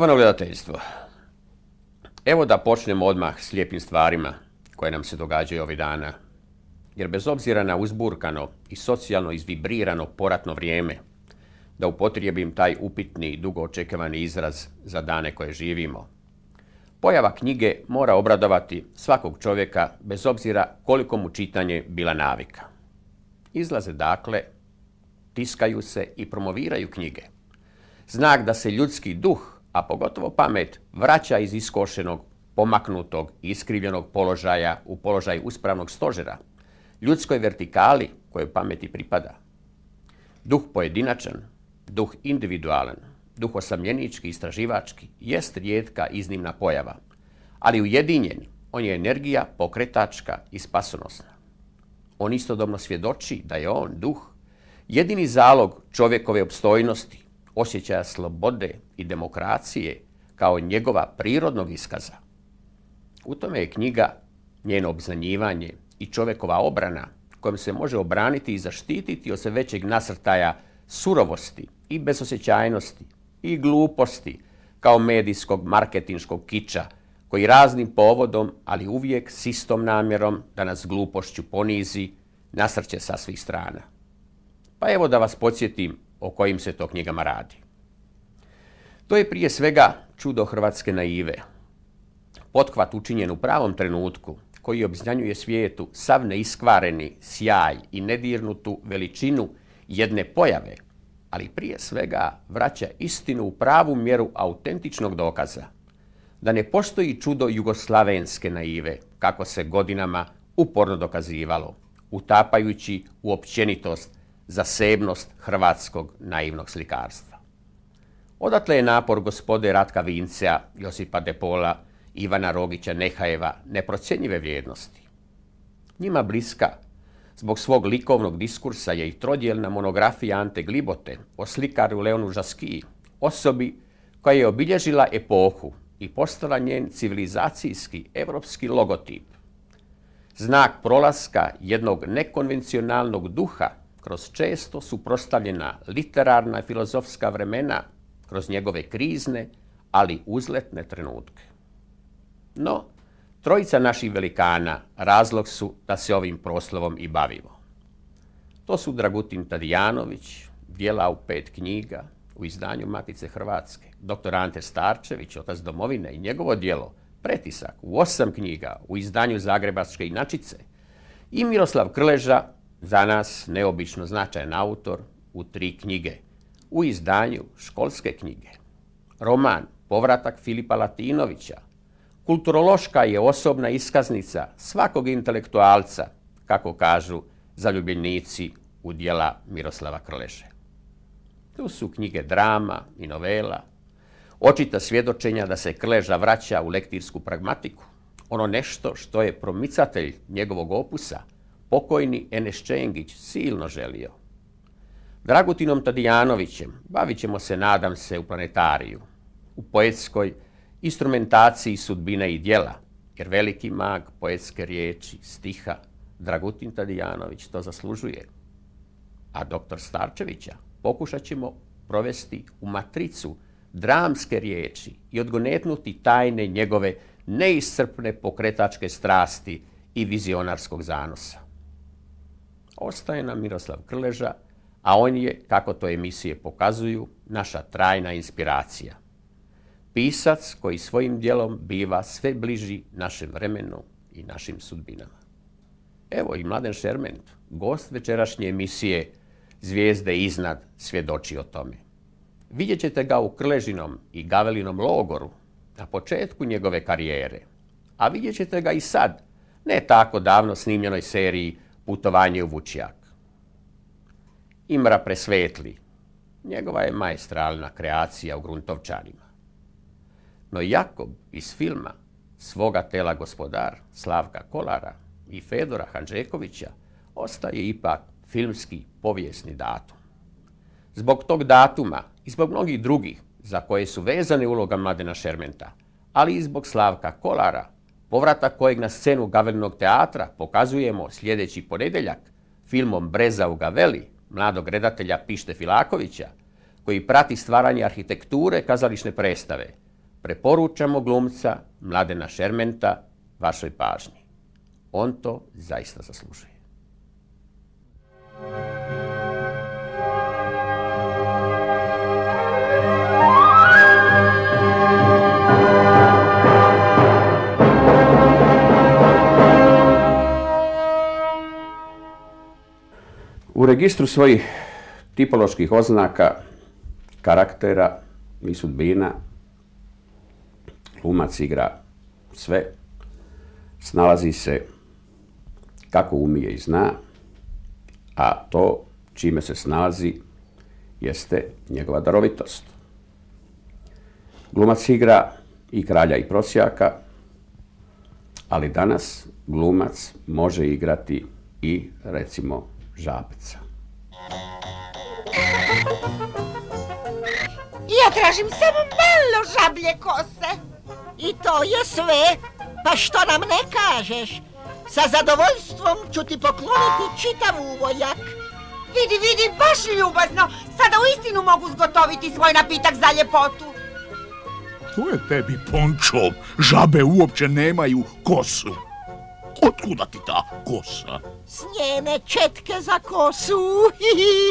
Štovano gledateljstvo, evo da počnemo odmah s lijepim stvarima koje nam se događaju ovih dana. Jer bez obzira na uzburkano i socijalno izvibrirano poratno vrijeme, da upotrijebim taj upitni i dugo očekivani izraz za dane koje živimo, pojava knjige mora obradovati svakog čovjeka bez obzira koliko mu čitanje bila navika. Izlaze dakle, tiskaju se i promoviraju knjige. Znak da se ljudski duh a pogotovo pamet, vraća iz iskošenog, pomaknutog i iskrivljenog položaja u položaj uspravnog stožera, ljudskoj vertikali kojoj pameti pripada. Duh pojedinačan, duh individualan, duh osamljenički, istraživački, jest rijetka iznimna pojava, ali ujedinjen, on je energija pokretačka i spasonosna. On istodobno svjedoči da je on, duh, jedini zalog čovjekove opstojnosti, osjećaja slobode i demokracije kao njegova prirodnog iskaza. U tome je knjiga njeno obznanjivanje i čovjekova obrana kojom se može obraniti i zaštititi od sve većeg nasrtaja surovosti i bezosjećajnosti i gluposti kao medijskog marketinškog kiča koji raznim povodom, ali uvijek s istom namjerom da nas glupošću ponizi, nasrće sa svih strana. Pa evo da vas podsjetim o kojim se to knjigama radi. To je prije svega čudo hrvatske naive. Potkvat učinjen u pravom trenutku, koji obznanjuje svijetu sav neiskvareni sjaj i nedirnutu veličinu jedne pojave, ali prije svega vraća istinu u pravu mjeru autentičnog dokaza. Da ne postoji čudo jugoslavenske naive, kako se godinama uporno dokazivalo, utapajući u općenitost zasebnost hrvatskog naivnog slikarstva. Odatle je napor gospode Ratka Vincija, Josipa Depola, Ivana Rogića Nehajeva neprocjenjive vrijednosti. Njima bliska, zbog svog likovnog diskursa je i trodjelna monografija Ante Glibote o slikaru Leonu Žaskiji, osobi koja je obilježila epohu i postala njen civilizacijski evropski logotip. Znak prolaska jednog nekonvencionalnog duha kroz često suprostavljena literarna i filozofska vremena, kroz njegove krizne, ali uzletne trenutke. No, trojica naših velikana razlog su da se ovim proslovom i bavimo. To su Dragutin Tadijanović, dijela u pet knjiga, u izdanju Matice Hrvatske, dr. Ante Starčević, otac domovine i njegovo dijelo, pretisak u osam knjiga, u izdanju Zagrebačke inačice, i Miroslav Krleža, za nas neobično značajan autor u tri knjige. U izdanju školske knjige. Roman Povratak Filipa Latinovića. Kulturološka je osobna iskaznica svakog intelektualca, kako kažu zaljubljenici u dijela Miroslava Krleže. Tu su knjige drama i novela, očita svjedočenja da se Krleža vraća u lektirsku pragmatiku, ono nešto što je promicatelj njegovog opusa, pokojni Enes Čengić silno želio. Dragutinom Tadijanovićem bavit ćemo se, nadam se, u planetariju, u poetskoj instrumentaciji sudbine i djela, jer veliki mag poetske riječi, stiha, Dragutin Tadijanović to zaslužuje. A doktor Starčevića pokušat ćemo provesti u matricu dramske riječi i odgonetnuti tajne njegove neiscrpne pokretačke strasti i vizionarskog zanosa ostaje nam Miroslav Krleža, a on je, kako to emisije pokazuju, naša trajna inspiracija. Pisac koji svojim dijelom biva sve bliži našem vremenu i našim sudbinama. Evo i Mladen Šerment, gost večerašnje emisije Zvijezde iznad svjedoči o tome. Vidjet ćete ga u Krležinom i Gavelinom logoru na početku njegove karijere, a vidjet ćete ga i sad, ne tako davno snimljenoj seriji putovanje u Vučjak. Imra presvetli, njegova je majstralna kreacija u gruntovčanima. No Jakob iz filma svoga tela gospodar Slavka Kolara i Fedora Hanžekovića ostaje ipak filmski povijesni datum. Zbog tog datuma i zbog mnogih drugih za koje su vezane uloga Mladena Šermenta, ali i zbog Slavka Kolara, povratak kojeg na scenu Gavelinog teatra pokazujemo sljedeći ponedjeljak filmom Breza u Gaveli, mladog redatelja Pište Filakovića, koji prati stvaranje arhitekture kazališne predstave, preporučamo glumca Mladena Šermenta vašoj pažnji. On to zaista zaslužuje. U registru svojih tipoloških oznaka, karaktera i sudbina glumac igra sve, snalazi se kako umije i zna, a to čime se snalazi jeste njegova darovitost. Glumac igra i kralja i prosjaka, ali danas glumac može igrati i recimo žabica. Ja tražim samo malo žablje kose. I to je sve. Pa što nam ne kažeš? Sa zadovoljstvom ću ti pokloniti čitav uvojak. Vidi, vidi, baš ljubazno. Sada u istinu mogu zgotoviti svoj napitak za ljepotu. To je tebi pončo. Žabe uopće nemaju kosu. Otkuda ti ta kosa? S njene četke za kosu.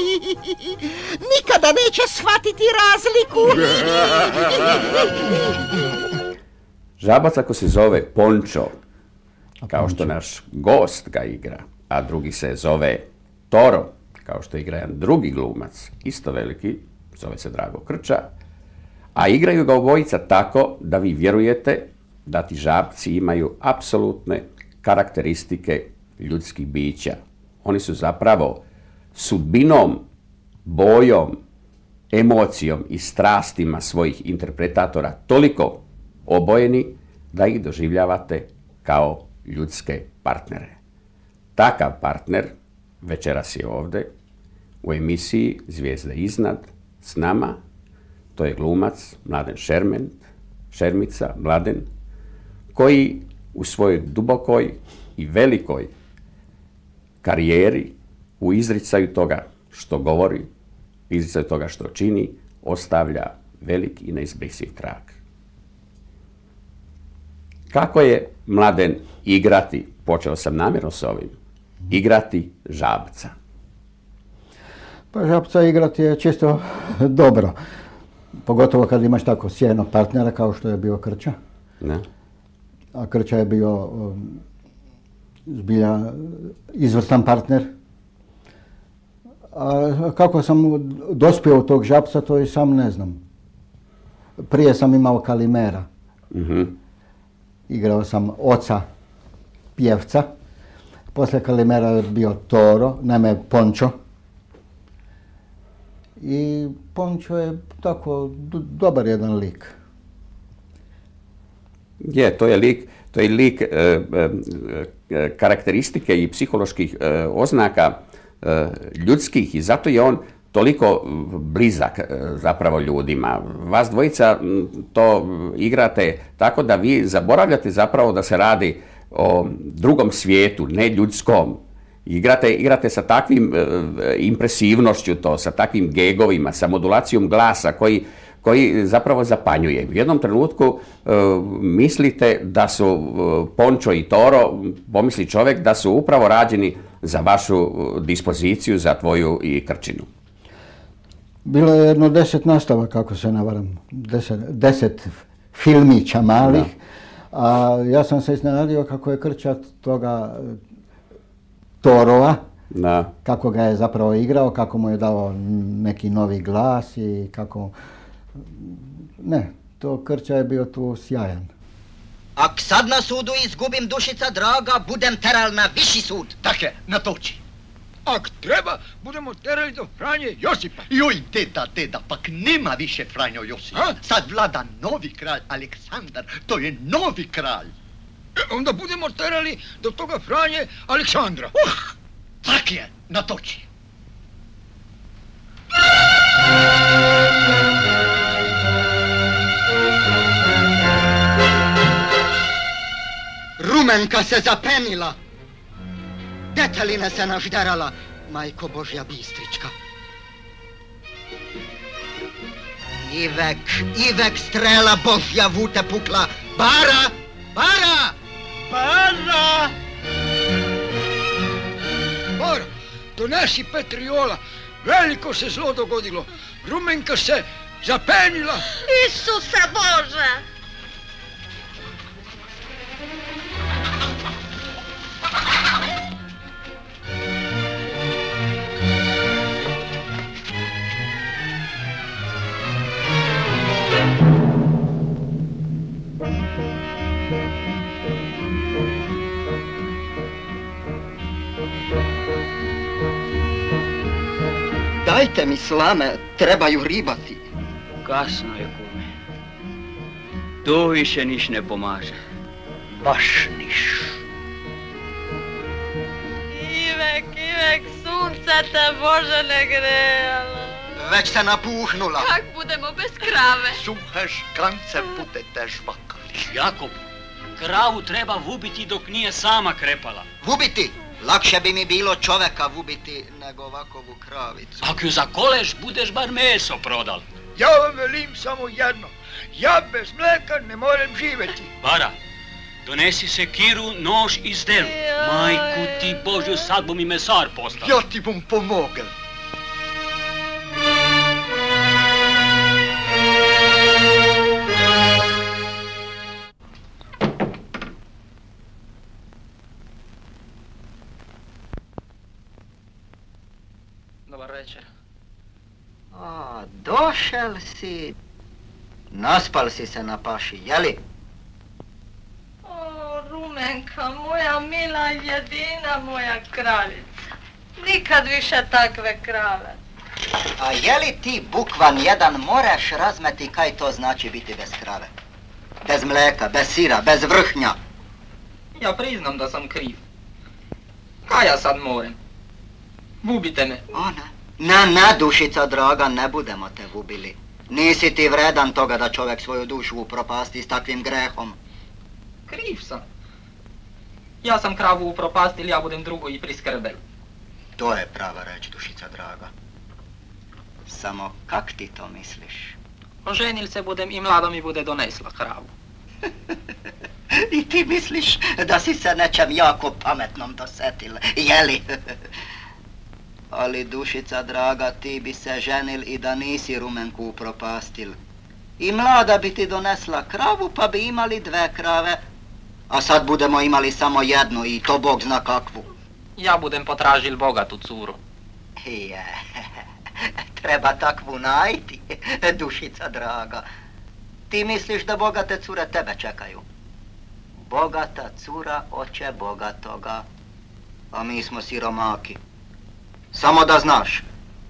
Nikada neće shvatiti razliku. Žabac ako se zove Pončo, kao što naš gost ga igra, a drugi se zove Toro, kao što igra jedan drugi glumac, isto veliki, zove se Drago Krča, a igraju ga obojica tako da vi vjerujete da ti žabci imaju apsolutne karakteristike ljudskih bića. Oni su zapravo sudbinom, bojom, emocijom i strastima svojih interpretatora toliko obojeni da ih doživljavate kao ljudske partnere. Takav partner večeras je ovdje u emisiji Zvijezde iznad s nama. To je glumac Mladen Šermen, Šermica, Mladen, koji u svojoj dubokoj i velikoj karijeri u izricaju toga što govori, izricaju toga što čini, ostavlja velik i neizbrisiv trag. Kako je mladen igrati, počeo sam namjerno s ovim, igrati žabca? Pa žabca igrati je čisto dobro. Pogotovo kad imaš tako sjajnog partnera kao što je bio Krča. Ne? A Krča je bio um, zbilja izvrstan partner. A kako sam dospio u tog žapca, to i sam ne znam. Prije sam imao Kalimera. Mhm. Igrao sam oca pjevca. Poslije Kalimera je bio Toro, naime Pončo. I Pončo je tako do- dobar jedan lik. Je, to je lik, to je lik e, e, e, karakteristike i psiholoških e, oznaka e, ljudskih i zato je on toliko blizak e, zapravo ljudima. Vas dvojica to igrate tako da vi zaboravljate zapravo da se radi o drugom svijetu, ne ljudskom. Igrate, igrate sa takvim impresivnošću to, sa takvim gegovima, sa modulacijom glasa koji koji zapravo zapanjuje. U jednom trenutku e, mislite da su e, Pončo i Toro, pomisli čovjek, da su upravo rađeni za vašu e, dispoziciju, za tvoju i krčinu. Bilo je jedno deset nastava, kako se navaram, deset, deset filmića malih. A ja sam se iznenadio kako je Krčat toga Torova, Da. kako ga je zapravo igrao, kako mu je dao neki novi glas i kako... Ne, to Krča je bio tu sjajan. Ak sad na sudu izgubim dušica draga, budem teral na viši sud. Dakle, na toči. Ak treba, budemo terali do Franje Josipa. Joj, deda, deda, pak nema više Franjo Josip. A? Sad vlada novi kralj Aleksandar, to je novi kralj. E, onda budemo terali do toga Franje Aleksandra. Uh, tak je, na toči. Rumenka se zapenila. Deteline se nažderala. Majko Božja Bistrička. Ivek, Ivek strela Božja vute pukla. Bara, bara, bara! Mora, donesi Petriola. Veliko se zlo dogodilo. Rumenka se zapenila. Isuse Bože! Dajte mi slame, trebaju ribati. Kasno je, kume. To više niš ne pomaže. Baš niš. Ivek, Ivek, sunca te Bože ne grejalo. Već se napuhnula. Kak budemo bez krave? Suhe škance budete žvakali. Jakub, kravu treba vubiti dok nije sama krepala. Vubiti? Lakše bi mi bilo čoveka vubiti nego ovakovu kravicu. Ako ju zakoleš, budeš bar meso prodal. Ja vam velim samo jedno. Ja bez mleka ne morem živjeti. Bara, donesi sekiru, nož i zdelu. Majku ti Božju, sad bu mi mesar postao. Ja ti bom pomogel. Došel si. Naspal si se na paši, jeli? O, Rumenka, moja mila jedina moja kraljica. Nikad više takve krave. A jeli ti bukvan jedan moraš razmeti kaj to znači biti bez krave? Bez mleka, bez sira, bez vrhnja. Ja priznam da sam kriv. Kaj ja sad morem? Vubite me. Ona. Na, na, dušica draga, ne budemo te vubili. Nisi ti vredan toga da čovjek svoju dušu upropasti s takvim grehom. Kriv sam. Ja sam kravu upropastil, ja budem drugo i priskrbel. To je prava reč, dušica draga. Samo kak ti to misliš? Oženil se budem i mlada mi bude donesla kravu. I ti misliš da si se nečem jako pametnom dosetil, jeli? Ali dušica draga, ti bi se ženil i da nisi rumenku upropastil. I mlada bi ti donesla kravu, pa bi imali dve krave. A sad budemo imali samo jednu i to Bog zna kakvu. Ja budem potražil bogatu curu. Je, treba takvu najti, dušica draga. Ti misliš da bogate cure tebe čekaju? Bogata cura oče bogatoga, a mi smo siromaki. Samo da znaš,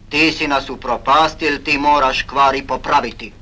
ti si nas upropastil, ti moraš kvari popraviti.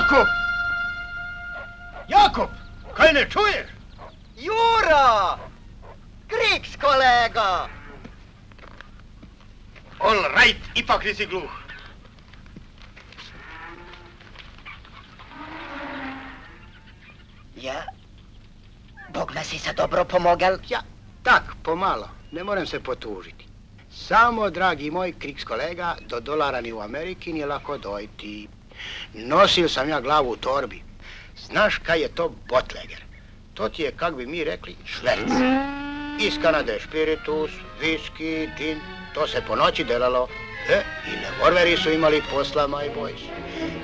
Jakob! Jakob! kaj ne čuješ? Jura! Kriks kolega! All right, ipak nisi gluh. Ja? Bog me si se dobro pomogel? Ja, tak, pomalo. Ne moram se potužiti. Samo, dragi moj, kriks kolega, do dolara ni u Ameriki nije lako dojti. Nosil sam ja glavu u torbi. Znaš kaj je to botleger? To ti je, kak bi mi rekli, šverc. Iz Kanade špiritus, viski, džin, to se po noći delalo. E, i revolveri su imali posla, my boys.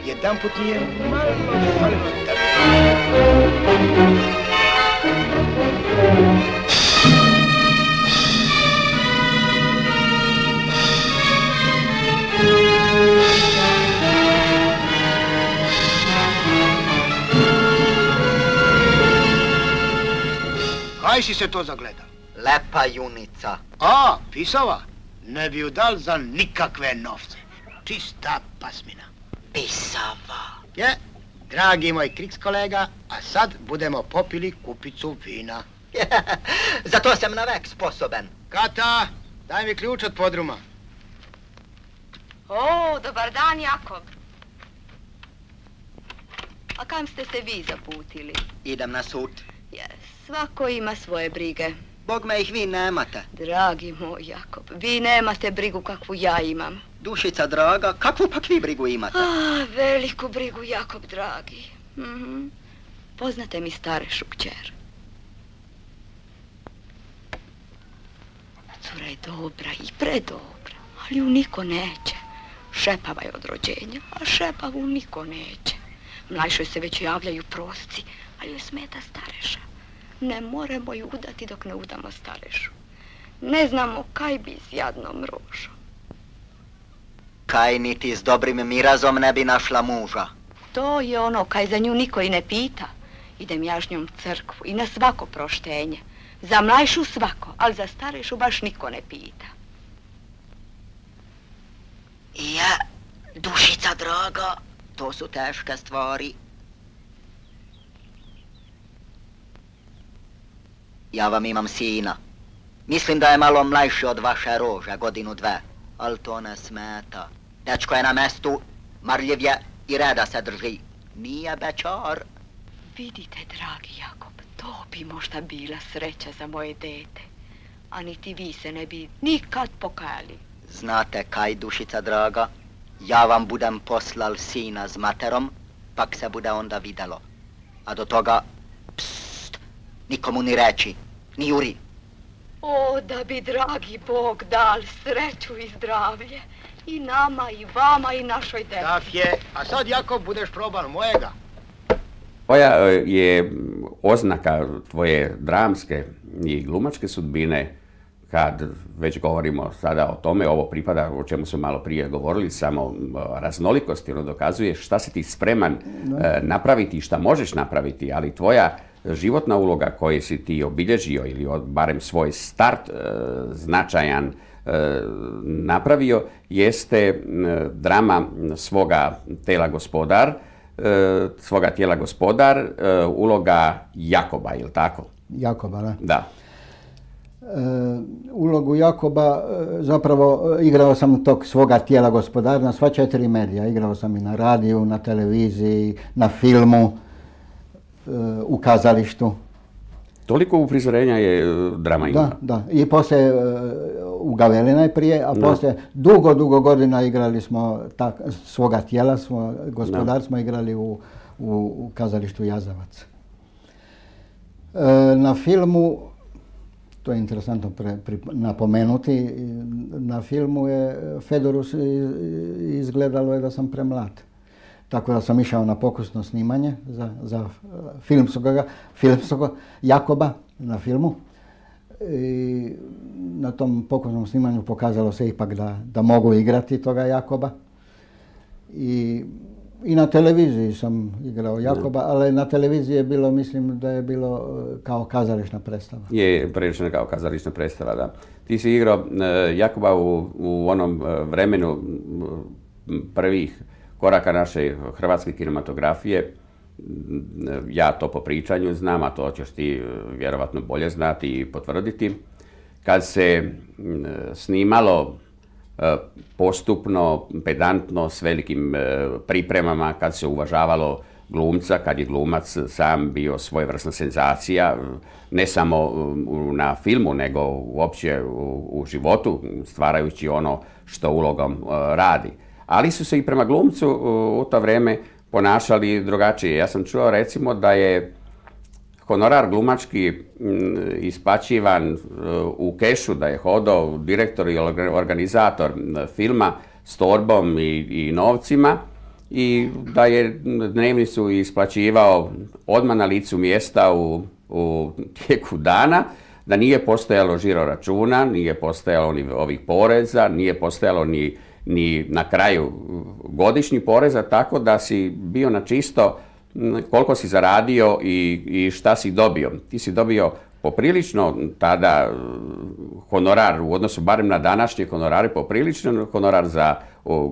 Jedan put nije malo falilo Kaj si se to zagleda? Lepa junica. A, pisava? Ne bi ju dal za nikakve novce. Čista pasmina. Pisava. Je, dragi moj kriks kolega, a sad budemo popili kupicu vina. Za to sam navek sposoben. Kata, daj mi ključ od podruma. O, dobar dan, Jakob. A kam ste se vi zaputili? Idem na sud. Jes, svako ima svoje brige. Bog me ih vi nemate. Dragi moj Jakob, vi nemate brigu kakvu ja imam. Dušica draga, kakvu pak vi brigu imate? A, veliku brigu, Jakob, dragi. Mhm. Poznate mi starešu kćer. Cura je dobra i predobra, ali ju niko neće. Šepava je od rođenja, a šepavu niko neće. Mlajšoj se već javljaju prosci, ali ju smeta stareša. Ne moremo ju udati dok ne udamo starešu. Ne znamo kaj bi s jadnom rožom. Kaj niti s dobrim mirazom ne bi našla muža. To je ono kaj za nju niko i ne pita. Idem ja s njom crkvu i na svako proštenje. Za mlajšu svako, ali za starešu baš niko ne pita. Je, dušica draga, to su teške stvari. Ja vam imam sina. Mislim da je malo mlajši od vaše rože, godinu dve. Ali to ne smeta. Dečko je na mestu, marljiv je i reda se drži. Nije bečar. Vidite, dragi Jakob, to bi možda bila sreća za moje dete. A niti vi se ne bi nikad pokajali. Znate kaj, dušica draga? Ja vam budem poslal sina s materom, pak se bude onda videlo. A do toga, pst, nikomu ni reći, ni juri. O, da bi dragi Bog dal sreću i zdravlje. I nama, i vama, i našoj deci. Tak je, a sad Jakob budeš proban mojega. Koja e, je oznaka tvoje dramske i glumačke sudbine kad već govorimo sada o tome, ovo pripada o čemu smo malo prije govorili, samo raznolikosti, ono dokazuje šta si ti spreman e, napraviti i šta možeš napraviti, ali tvoja životna uloga koju si ti obilježio ili barem svoj start e, značajan napravio jeste drama svoga tela gospodar, svoga tijela gospodar, uloga Jakoba, ili tako? Jakoba, da. Da. ulogu Jakoba zapravo igrao sam tog svoga tijela gospodara na sva četiri medija. Igrao sam i na radiju, na televiziji, na filmu, u kazalištu. Toliko uprizorenja je drama ima? Da, da. I poslije u Gaveli najprije, a poslije dugo, dugo godina igrali smo tak, svoga tijela, smo, gospodar smo igrali u, u, kazalištu Jazavac. na filmu to je interesantno napomenuti, na filmu je Fedorus izgledalo je da sam premlad. Tako da sam išao na pokusno snimanje za, za filmskog, Jakoba na filmu. I na tom pokusnom snimanju pokazalo se ipak da, da mogu igrati toga Jakoba. I i na televiziji sam igrao Jakoba, ali na televiziji je bilo, mislim da je bilo e, kao kazališna predstava. Je, prilično kao kazališna predstava, da. Ti si igrao e, Jakoba u, u onom vremenu prvih koraka naše hrvatske kinematografije, ja to po pričanju znam, a to ćeš ti vjerovatno bolje znati i potvrditi, kad se snimalo postupno, pedantno, s velikim pripremama, kad se uvažavalo glumca, kad je glumac sam bio svojevrsna senzacija, ne samo na filmu, nego uopće u, životu, stvarajući ono što ulogom e, radi. Ali su se i prema glumcu u to vrijeme ponašali drugačije. Ja sam čuo recimo da je honorar glumački isplaćivan e, u kešu, da je hodao direktor i organizator filma s torbom i, i novcima, i da je dnevnicu isplaćivao odmah na licu mjesta u, u tijeku dana, da nije postojalo žiro računa, nije postojalo ni ovih poreza, nije postojalo ni, ni na kraju godišnji poreza, tako da si bio na čisto koliko si zaradio i, i šta si dobio. Ti si dobio poprilično tada honorar u odnosu barem na današnje honorare, poprilično honorar za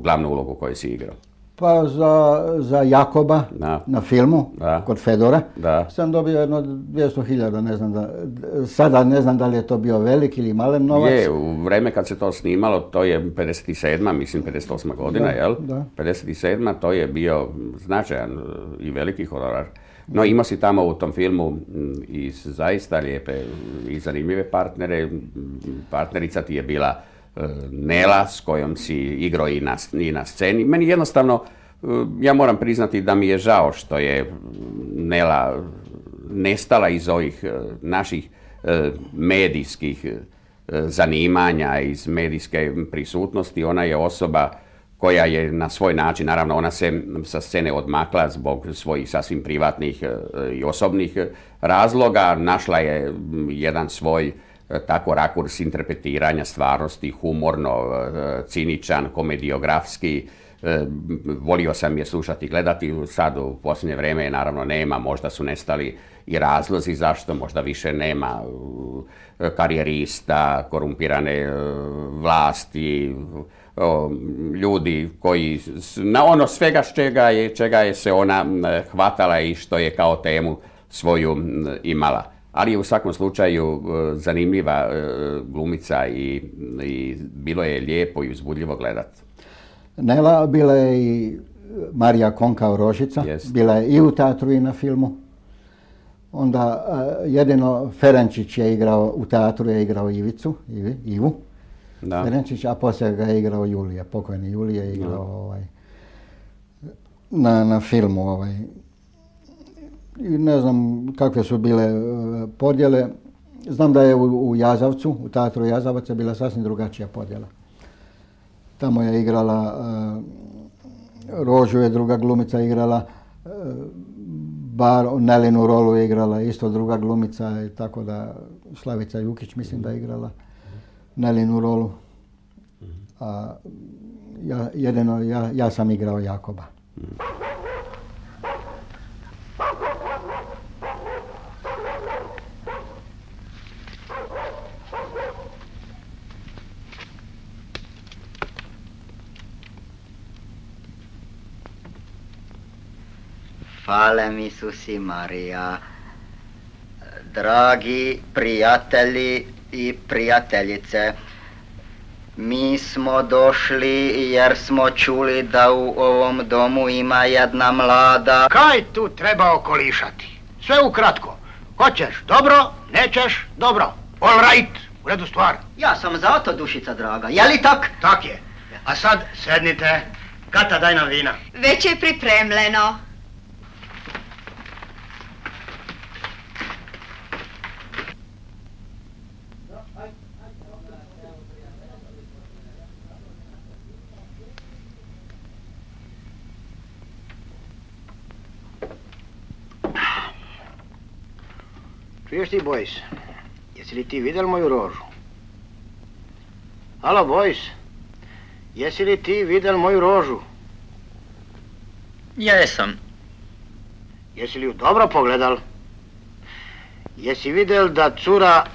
glavnu ulogu koju si igrao. Pa za, za Jakoba na filmu kod Fedora sam dobio jedno 200.000, ne znam da, sada ne znam da li je to bio velik ili malen novac. Je, u vreme kad se to snimalo, to je 57. mislim 58. godina, jel? Da. 57. to je bio značajan i veliki honorar. No imao si tamo u tom filmu i zaista lijepe i zanimljive partnere. Partnerica ti je bila Nela s kojom si igrao i na, i na sceni. Meni jednostavno, e, ja moram priznati da mi je žao što je Nela nestala iz ovih e, naših e, medijskih zanimanja, iz medijske prisutnosti. Ona je osoba koja je na svoj način, naravno ona se sa scene odmakla zbog svojih sasvim privatnih i osobnih razloga, našla je jedan svoj tako rakurs interpretiranja stvarnosti, humorno, e, ciničan, komediografski. E, volio sam je slušati i gledati, sad u posljednje vrijeme naravno nema, možda su nestali i razlozi zašto, možda više nema karijerista, korumpirane vlasti, ljudi koji, na ono svega čega je, čega je se ona hvatala i što je kao temu svoju imala ali je u svakom slučaju e, zanimljiva e, glumica i, i bilo je lijepo i uzbudljivo gledati. Nela bila je i Marija Konka Rožica, bila je i u teatru i na filmu. Onda e, jedino Ferenčić je igrao, u teatru je igrao Ivicu, Ivu. Da. Ferenčić, a poslije ga je igrao Julija, pokojni Julija je igrao ovaj, na, na filmu ovaj, i ne znam kakve su bile e, podjele. Znam da je u, Jazavcu, u teatru Jazavaca bila sasvim drugačija podjela. Tamo je igrala, e, Rožu je druga glumica igrala, e, bar Nelinu rolu je igrala isto druga glumica tako da Slavica Jukić mislim da je igrala Nelinu rolu. A ja, jedino ja, ja sam igrao Jakoba. Hvala mi Isusi Marija. Dragi prijatelji i prijateljice, mi smo došli jer smo čuli da u ovom domu ima jedna mlada... Kaj tu treba okolišati? Sve ukratko. Hoćeš dobro, nećeš dobro. All right, u redu stvar. Ja sam zato, dušica draga. Je li tak? Tak je. A sad sednite. Kata, daj nam vina. Već je pripremljeno. Čuješ ti, Bojs? Jesi li ti vidjel moju rožu? Alo, Bojs? Jesi li ti vidjel moju rožu? Jesam. Jesi li ju dobro pogledal? Jesi vidjel da cura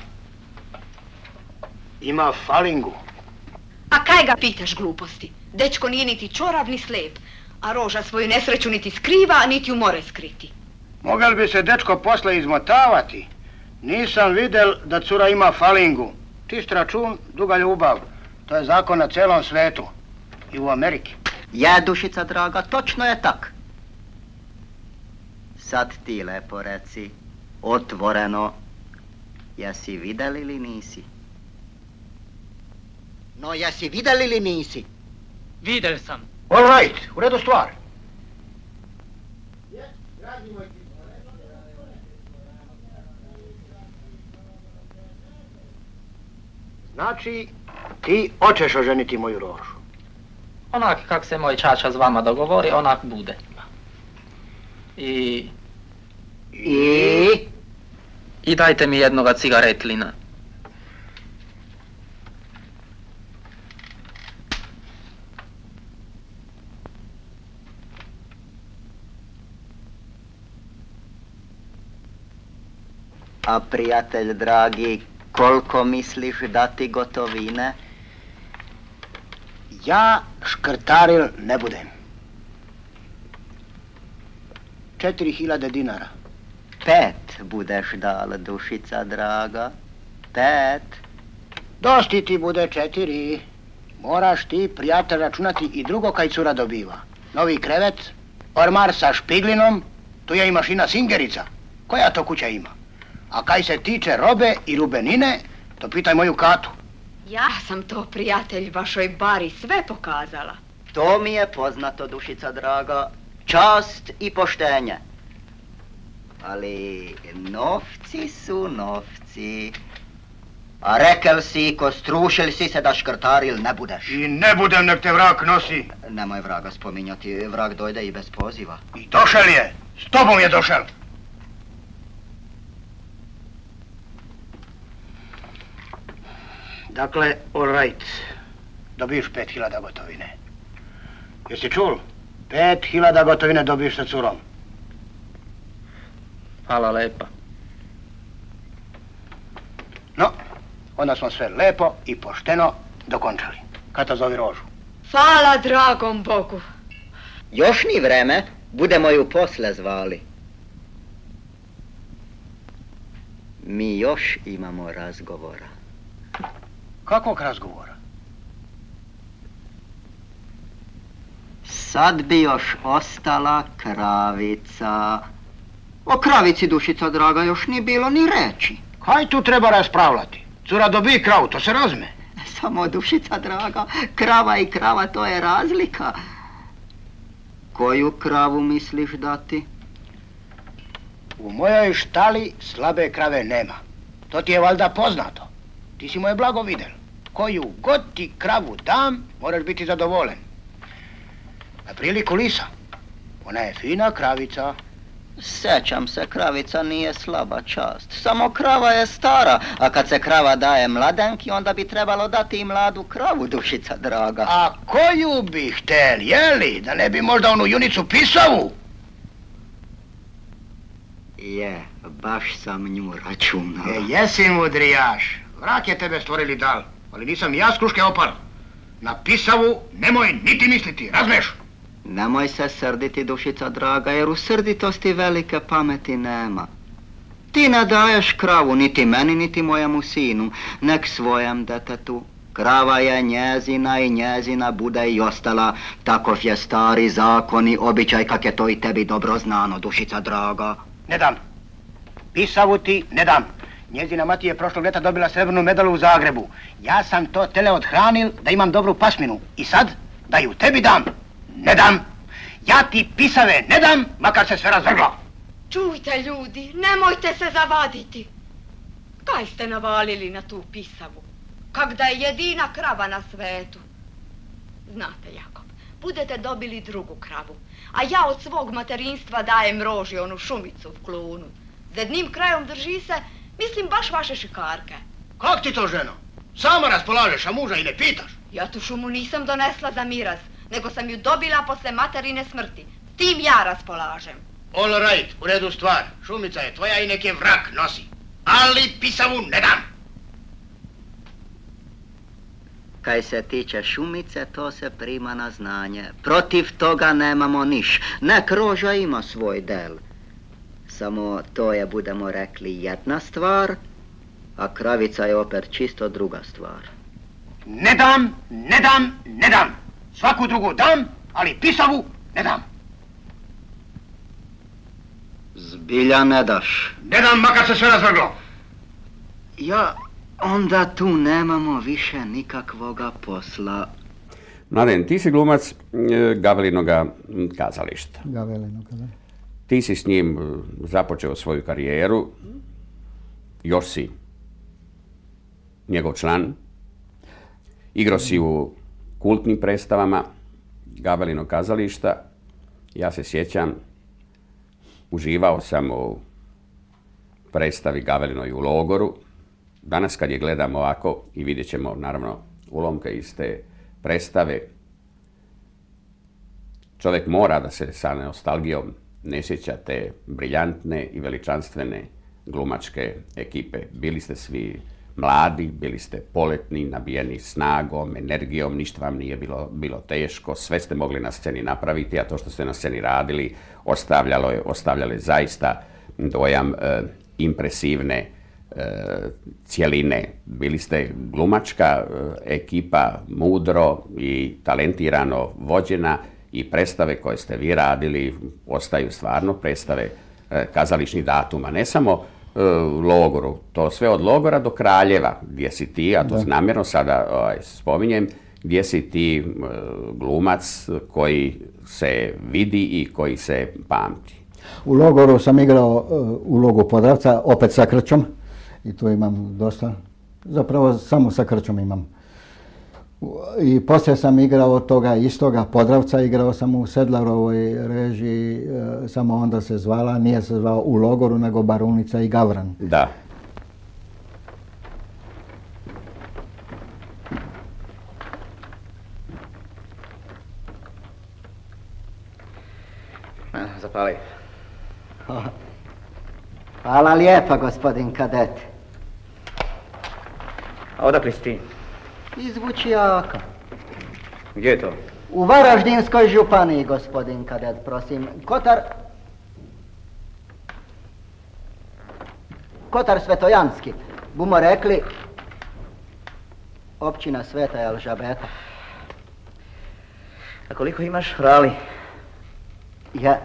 ima falingu? A kaj ga pitaš gluposti? Dečko nije niti čorav ni slep, a roža svoju nesreću niti skriva, niti ju more skriti. Mogel bi se dečko posle izmotavati. Nisam videl da cura ima falingu. Čist račun, duga ljubav. To je zakon na celom svetu. I u Ameriki. Je, dušica draga, točno je tak. Sad ti lepo reci, otvoreno, jesi videl ili nisi? No, jesi videl ili nisi? Videl sam. All right, u redu stvar. Znači, ti hoćeš oženiti moju rožu. Onak kak se moj čača s vama dogovori, onak bude. I... I? I dajte mi jednoga cigaretlina. A prijatelj dragi, koliko misliš dati gotovine? Ja škrtaril ne budem. Četiri hiljade dinara. Pet budeš dal, dušica draga. Pet. Dosti ti bude četiri. Moraš ti, prijatelj, računati i drugo kaj cura dobiva. Novi krevet, ormar sa špiglinom, tu je i mašina Singerica. Koja to kuća ima? A kaj se tiče robe i rubenine, to pitaj moju katu. Ja sam to, prijatelj, vašoj bari sve pokazala. To mi je poznato, dušica draga. Čast i poštenje. Ali novci su novci. A rekel si, ko strušil si se da škrtaril ne budeš. I ne budem nek te vrak nosi. Nemoj vraga spominjati, vrag dojde i bez poziva. I došel je, s tobom je došel. Dakle, all right. Dobiješ pet hiljada gotovine. Jesi čul? Pet hiljada gotovine dobiješ sa curom. Hvala lepa. No, onda smo sve lepo i pošteno dokončali. Kata zovi rožu. Hvala dragom Bogu. Još ni vreme, budemo ju posle zvali. Mi još imamo razgovora. Kakvog razgovora? Sad bi još ostala kravica. O kravici, dušica draga, još ni bilo ni reći. Kaj tu treba raspravljati? Cura dobi kravu, to se razme. Samo dušica draga, krava i krava, to je razlika. Koju kravu misliš dati? U mojoj štali slabe krave nema. To ti je valjda poznato. Ti si moje blago videl. Koju god ti kravu dam, moraš biti zadovoljen. Na priliku lisa. Ona je fina kravica. Sećam se, kravica nije slaba čast. Samo krava je stara, a kad se krava daje mladenki, onda bi trebalo dati i mladu kravu, dušica draga. A koju bi htel, jeli? Da ne bi možda onu junicu pisavu? Je, baš sam nju računao. E, jesi mudrijaš. Vrak je tebe stvorili dal, ali nisam ja s kruške opal. Na pisavu nemoj niti misliti, razmeš? Nemoj se srditi, dušica draga, jer u srditosti velike pameti nema. Ti ne daješ kravu niti meni, niti mojemu sinu, nek svojem detetu. Krava je njezina i njezina bude i ostala. Takov je stari zakon i običaj kak je to i tebi dobro znano, dušica draga. Ne dam. Pisavu ti ne dam. Njezina mati je prošlog ljeta dobila srebrnu medalu u Zagrebu. Ja sam to tele odhranil da imam dobru pasminu. I sad, da ju tebi dam, ne dam. Ja ti pisave ne dam, makar se sve razvrglo. Čujte ljudi, nemojte se zavaditi. Kaj ste navalili na tu pisavu? Kak da je jedina krava na svetu. Znate, Jakob, budete dobili drugu kravu, a ja od svog materinstva dajem roži onu šumicu u klunu. Z jednim krajom drži se, mislim, baš vaše šikarke. Kak ti to, ženo? Sama raspolažeš, a muža i ne pitaš. Ja tu šumu nisam donesla za miraz, nego sam ju dobila posle materine smrti. S tim ja raspolažem. All right, u redu stvar. Šumica je tvoja i nek je vrak nosi. Ali pisavu ne dam. Kaj se tiče šumice, to se prima na znanje. Protiv toga nemamo niš. Nek roža ima svoj del. Samo to je, budemo rekli, jedna stvar, a kravica je opet čisto druga stvar. Ne dam, ne dam, ne dam. Svaku drugu dam, ali pisavu ne dam. Zbilja ne daš. Ne dam, makar se sve razvrglo. Ja, onda tu nemamo više nikakvoga posla. Mladen, ti si glumac e, Gavelinoga kazališta. Gavelinoga, da. Ti si s njim e, započeo svoju karijeru, još si njegov član, igrao si u kultnim predstavama Gavelinog kazališta. Ja se sjećam, uživao sam u predstavi Gavelinoj u logoru. Danas kad je gledam ovako i vidjet ćemo naravno ulomke iz te predstave, čovjek mora da se sa nostalgijom ne sjeća te briljantne i veličanstvene glumačke ekipe. Bili ste svi mladi, bili ste poletni, nabijeni snagom, energijom, ništa vam nije bilo, bilo teško, sve ste mogli na sceni napraviti, a to što ste na sceni radili ostavljalo je, ostavljalo je zaista dojam e, impresivne e, cjeline. Bili ste glumačka e, ekipa, mudro i talentirano vođena i predstave koje ste vi radili ostaju stvarno predstave e, kazališnih datuma, ne samo e, logoru, to sve od logora do Kraljeva, gdje si ti, a to Da. namjerno sada ovaj, spominjem, gdje si ti e, glumac koji se vidi i koji se pamti. U logoru sam igrao ulogu Podravca, opet sa Krčom. I tu imam dosta, zapravo samo sa Krčom imam. I poslije sam igrao toga istoga Podravca, igrao sam u Sedlarovoj režiji, e, samo onda se zvala, nije se zvao u logoru, nego Barunica i Gavran. Da. Zapali. Hvala lijepa, gospodin kadet. A odakle si ti? Iz Vučijaka. Gdje je to? U Varaždinskoj županiji, gospodin kadet, prosim. Kotar... Kotar Svetojanski. Bumo rekli... Općina Sveta Elžabeta. A koliko imaš rali? Ja,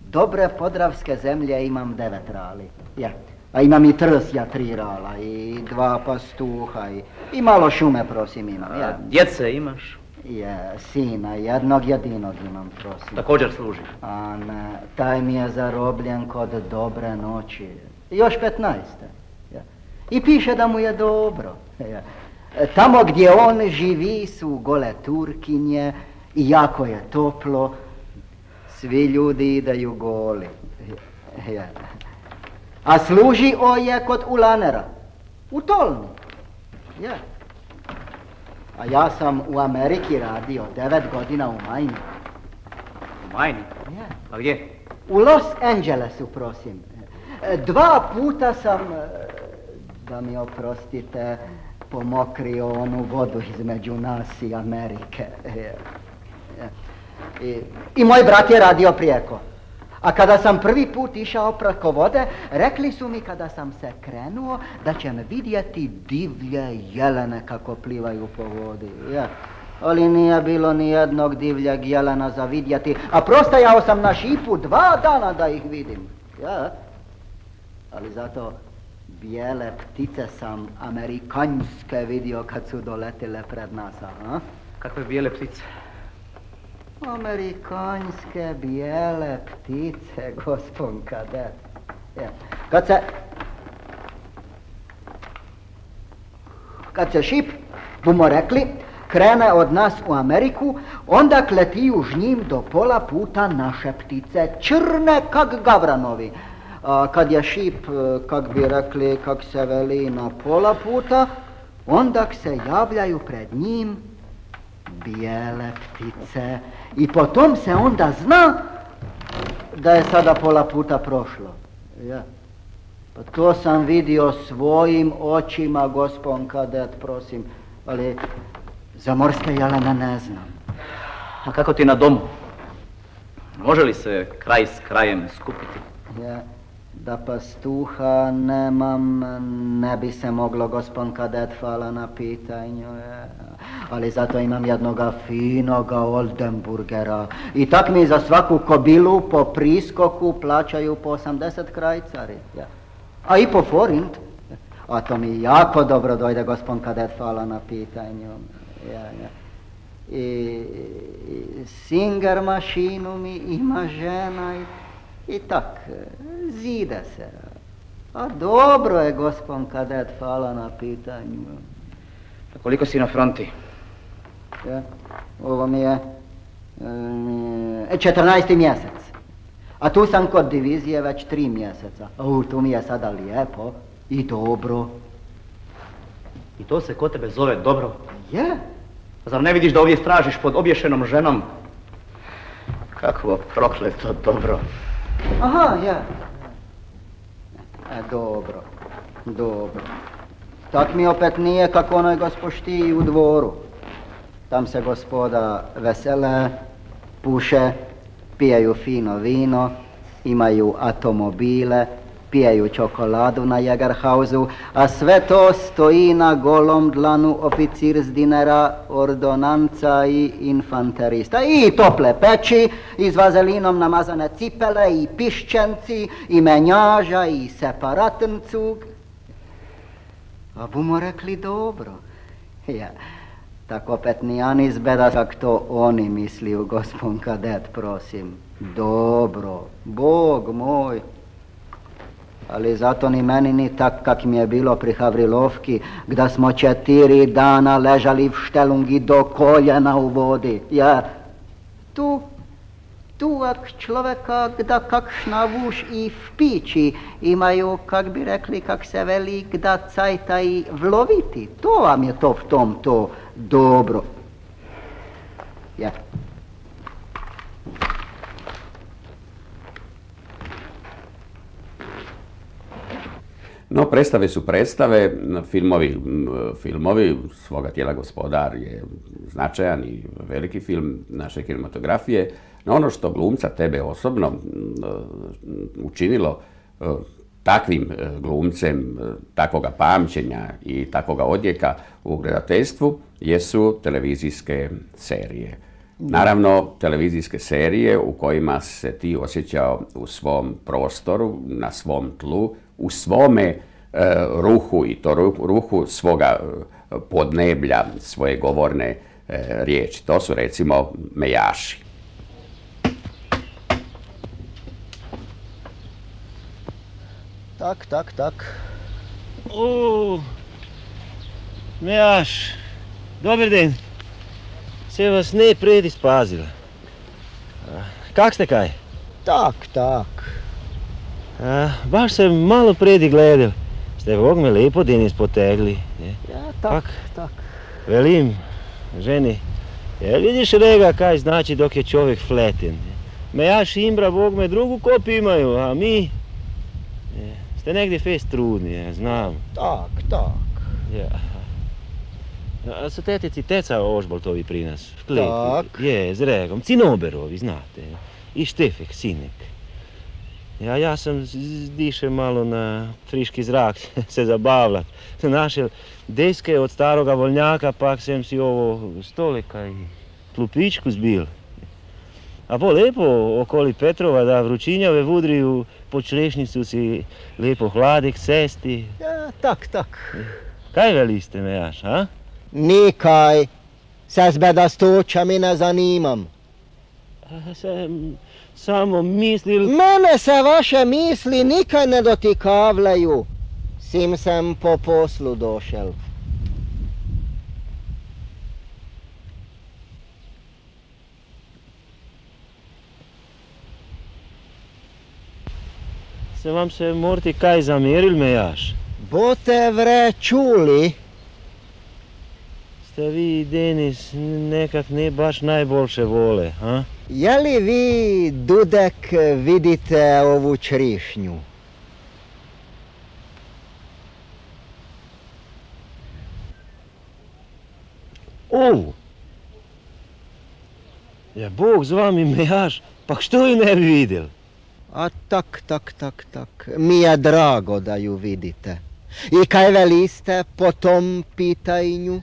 dobre podravske zemlje imam devet rali. Ja. A imam i trsja tri rala i dva pastuha i, i malo šume prosim imam. A Ja. djece imaš? Je, sina, jednog jedinog imam prosim. Također služi. A ne, taj mi je zarobljen kod dobre noći. Još petnaeste. Ja. I piše da mu je dobro. Ja. Tamo gdje on živi su gole Turkinje i jako je toplo. Svi ljudi ideju goli. Ja. A služi oje kod Ulanera. U Tolnu. Ja. A ja sam u Ameriki radio devet godina u Majni. U Majni? Ja. A gdje? U Los Angelesu, prosim. Dva puta sam, e, da mi oprostite, pomokrio onu vodu između nas i Amerike. I, I moj brat je radio prijeko. A kada sam prvi put išao preko vode, rekli su mi kada sam se krenuo da će me vidjeti divlje jelene kako plivaju po vodi. Ja. Ali nije bilo ni jednog divljeg jelena za vidjeti, a prostajao sam na šipu dva dana da ih vidim. Ja. Ali zato bijele ptice sam amerikanjske vidio kad su doletile pred nas, a? Kakve bijele ptice? Amerikanjske bijele ptice, gospon kadet. Kad se... Kad se šip, bumo rekli, krene od nas u Ameriku, onda kleti žnjim do pola puta naše ptice, črne kak gavranovi. A kad je šip, e, kak bi rekli, kak se veli na pola puta, onda se javljaju pred njim bijele ptice i potom se onda zna da je sada pola puta prošlo. Ja. Pa to sam vidio svojim očima, gospon kadet, prosim, ali za morske jelena ne znam. A kako ti na domu? Može li se kraj s krajem skupiti? Ja, da pastuha nemam, ne bi se moglo gospon kadet hvala na pitanju. Ali zato imam jednoga finoga Oldenburgera. I tak mi za svaku kobilu po priskoku plaćaju po 80 krajcari. A i po forint. A to mi jako dobro dojde gospon kadet hvala na pitanju. Ja, i singer mašinu mi ima žena i, i tak, zide se. A dobro je gospon kadet, hvala na pitanju. Koliko si na fronti? Ja, ovo mi je e, 14. mjesec. A tu sam kod divizije već tri mjeseca. U, tu mi je sada lijepo i dobro. I to se kod tebe zove dobro? Je. Zar ne vidiš da ovdje stražiš pod obješenom ženom? Kakvo prokleto dobro. Aha, ja. E, dobro, dobro. Tak mi opet nije kako onoj gospoštiji u dvoru. Tam se gospoda vesele, puše, pijaju fino vino, imaju automobile, pijaju čokoladu na Jagerhausu, a sve to stoji na golom dlanu oficirzdinera, ordonanca i infanterista. I tople peći, i s vazelinom namazane cipele, i pišćenci, i menjaža, i separatencug. A bumo rekli dobro. Ja, tak opet ni ja ni zbeda kak to oni misliju, gospon kadet, prosim. Dobro, Bog moj. Ali zato ni meni ni tak kak mi je bilo pri Havrilovki, gda smo četiri dana ležali v štelungi do koljena u vodi. Ja, tu, tu ak človeka gda kakšna vuš i v pići imaju, kak bi rekli, kak se veli, gda cajta i vloviti. To vam je to v tom to dobro. Ja. No, predstave su predstave, filmovi, filmovi, svoga tijela gospodar je značajan i veliki film naše kinematografije, no ono što glumca tebe osobno učinilo e, takvim e, glumcem, e, takvoga pamćenja i takvoga odjeka u gledateljstvu jesu televizijske serije. Naravno, televizijske serije u kojima se ti osjećao u svom prostoru, na svom tlu, u svome e, ruhu i to ruhu, svoga e, podneblja, svoje govorne e, riječi. To su recimo mejaši. Tak, tak, tak. O, Mejaš, dober den. Se vas ne predi spazila. Kak ste kaj? Tak, tak. A, baš sem malo predi gledal. Ste vog me lepo denis potegli. Je. Ja, tak, tak. Velim, ženi, jel vidiš rega kaj znači dok je čovjek fleten? je? Mejaš Imbra, Bog me drugu kopi imaju, a mi... je, Ste negdje fest trudni, je, znam. Tak, tak. Ja. A su tetici teca Ožboltovi pri nas, v klepi. Tak. Je, z regom, Cinoberovi, znate. I Štefek, sinek. Ja, ja sam z- diše malo na friški zrak, se zabavljat. Sam našel deske od staroga volnjaka, pak sem si ovo stolika i klupičku zbil. A bo lepo okoli Petrova, da vručinjave vudriju po črešnicu si lepo hladek cesti. Ja, tak, tak. Kaj veliste, Mejaš, a? Nikaj. Se zbeda s točami ne zanimam. A Sem samo mislil... Mene se vaše misli nikaj ne dotikavljaju. Sim sem po poslu došel. Se vam se morti kaj zameril, Mejaš? Bote vre čuli? Ste vi, Denis, nekak ne baš najboljše vole, a? Je li vi, Dudek, vidite ovu črišnju? Ovu? Ja, Bog z vami, Mejaš, pa što ju ne bi vidjel? A tak, tak, tak, tak. Mi je drago da ju vidite. I kaj veliste po tom pitanju?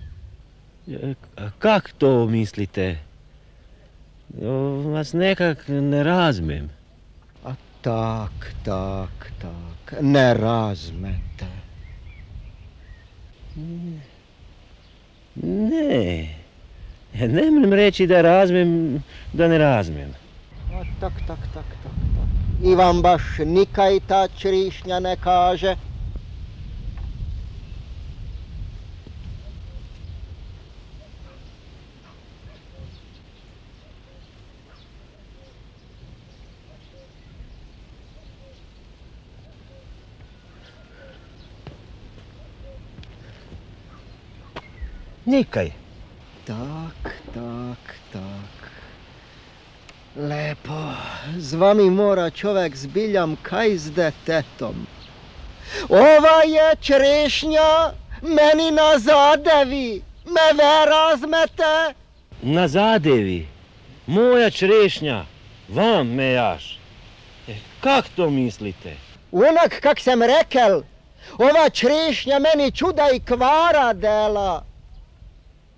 E, Kak to mislite? Vas nekak ne razumem. A tak, tak, tak. Ne razmete. Ne. Ne moram reći da razumem, da ne razumem. A tak, tak, tak, tak, tak. I vam baš nikaj ta črišnja ne kaže? Nikaj. Tak, tak, tak. Lepo. Z vami mora čovek zbiljam kaj z detetom. Ova je črešnja meni na zadevi. Me ve razmete? Na zadevi. Moja črešnja. Vam mejaš. E, kak to mislite? Unak kak sam rekel, ova črešnja meni čuda i kvara dela.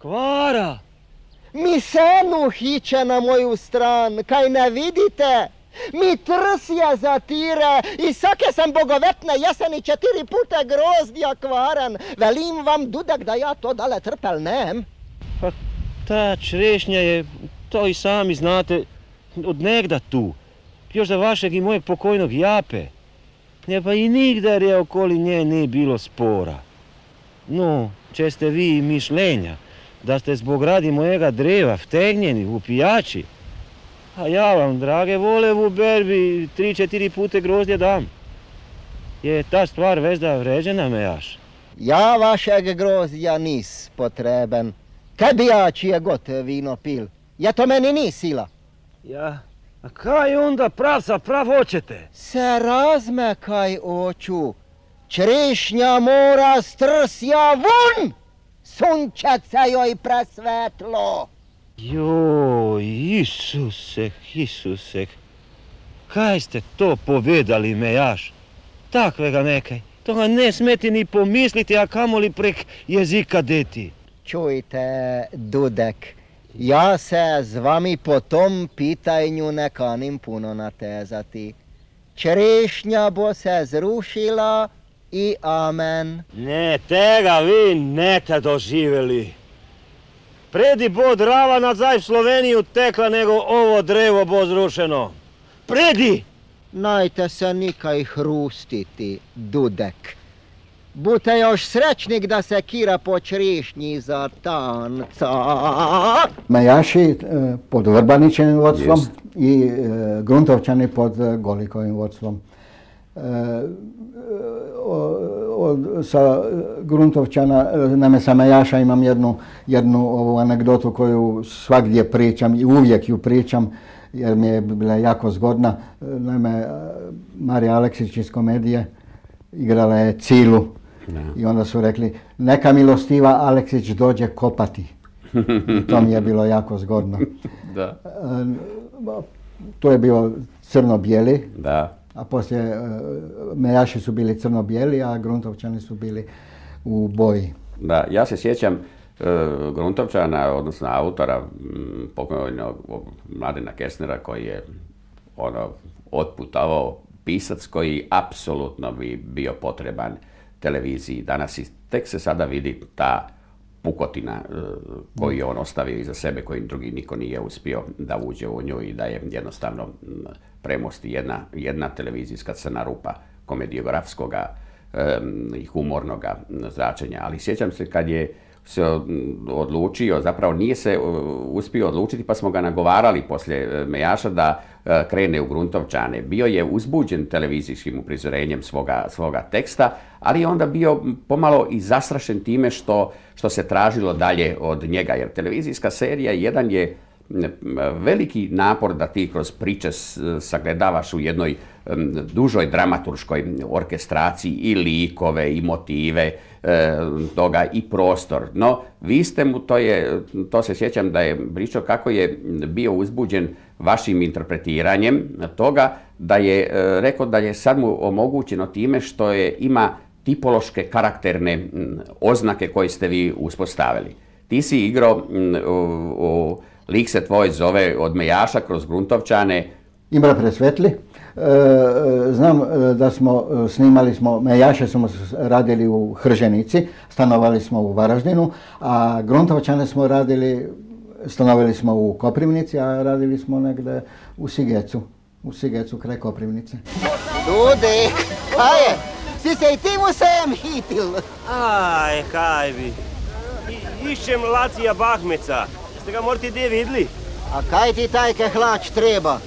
Kvara? Mi senu hiće na moju stran, kaj ne vidite? Mi trsje zatire i sake sam bogovetne jeseni četiri pute grozdja kvaran. Velim vam, Dudek, da ja to dale trpel nem. Pa ta črešnja je, to i sami znate, od negda tu. Još za vašeg i mojeg pokojnog Jape. Ne pa i nigdar je okoli nje nije bilo spora. No, če ste vi mišljenja, da ste zbog radi mojega dreva vtegnjeni u pijači, a ja vam, drage vole, u berbi tri, četiri pute grozdje dam. Je ta stvar vezda vređena, mejaš? Ja vašeg grozdja nis potreben. Kaj bi ja čije god vino pil? Je to meni ni sila. Ja, a kaj onda prav sa prav hoćete? Se razme kaj oču. Črešnja mora strsja vun! Sunčece joj presvetlo. Joj, Isuse, Isuse, kaj ste to povedali, mejaš? Takvega nekaj, to ga ne smeti ni pomisliti, a kamoli prek jezika deti. Čujte, Dudek, ja se z vami po tom pitanju ne kanim puno natezati. Črešnja bo se zrušila i amen. Ne, tega vi nete doživjeli. Predi bo drava nazaj v Sloveniju tekla, nego ovo drevo bo zrušeno. Predi! Najte se nikaj hrustiti, Dudek. Bute još srećnik da se kira po črišnji za tanca. Majaši e, pod Vrbanićevim vodstvom Jest. i e, Gruntovčani pod e, Golikovim vodstvom. E, od, sa Gruntovčana, e, naime sa Majaša imam jednu, jednu ovu anegdotu koju svagdje pričam i uvijek ju pričam jer mi je bila jako zgodna. E, Naime, e, Marija Aleksić iz komedije igrala je Cilu i onda su rekli neka milostiva Aleksić dođe kopati. I to mi je bilo jako zgodno. Da. E, To je bio crno-bijeli, Da. A poslije e, Mejaši su bili crno-bijeli, a Gruntovčani su bili u boji. Da, ja se sjećam e, Gruntovčana, odnosno autora pokojnog Mladena Kesnera koji je ono otputavao pisac koji apsolutno bi bio potreban televiziji. Danas i tek se sada vidi ta pukotina e, koju je on ostavio iza sebe, koji drugi niko nije uspio da uđe u nju i da je jednostavno premosti jedna, jedna televizijska crna rupa komediografskoga em, i humornoga zračenja. Ali sjećam se kad je se odlučio, zapravo nije se uspio odlučiti pa smo ga nagovarali poslije uh, Mejaša da uh, krene u Gruntovčane. Bio je uzbuđen televizijskim uprizorenjem svoga, svoga teksta, ali je onda bio pomalo i zastrašen time što, što se tražilo dalje od njega, jer televizijska serija jedan je veliki napor da ti kroz priče sagledavaš u jednoj dužoj dramaturškoj orkestraciji i likove i motive toga i prostor. No, vi ste mu, to, je, to se sjećam da je pričao kako je bio uzbuđen vašim interpretiranjem toga, da je e, rekao da je sad mu omogućeno time što je ima tipološke karakterne oznake koje ste vi uspostavili. Ti si igrao u, lik se tvoj zove od Mejaša kroz Gruntovčane. Imra Presvetli. E, znam e, da smo snimali smo, Mejaše smo radili u Hrženici, stanovali smo u Varaždinu, a Gruntovčane smo radili, stanovali smo u Koprivnici, a radili smo negde u Sigecu, u Sigecu kraj Koprivnice. Dude, kaj je? Si se i ti mu sem hitil? Aj, kaj bi. iščem Lacija Bahmeca. Ste ga morti gdje vidli? A kaj ti taj kehlač treba?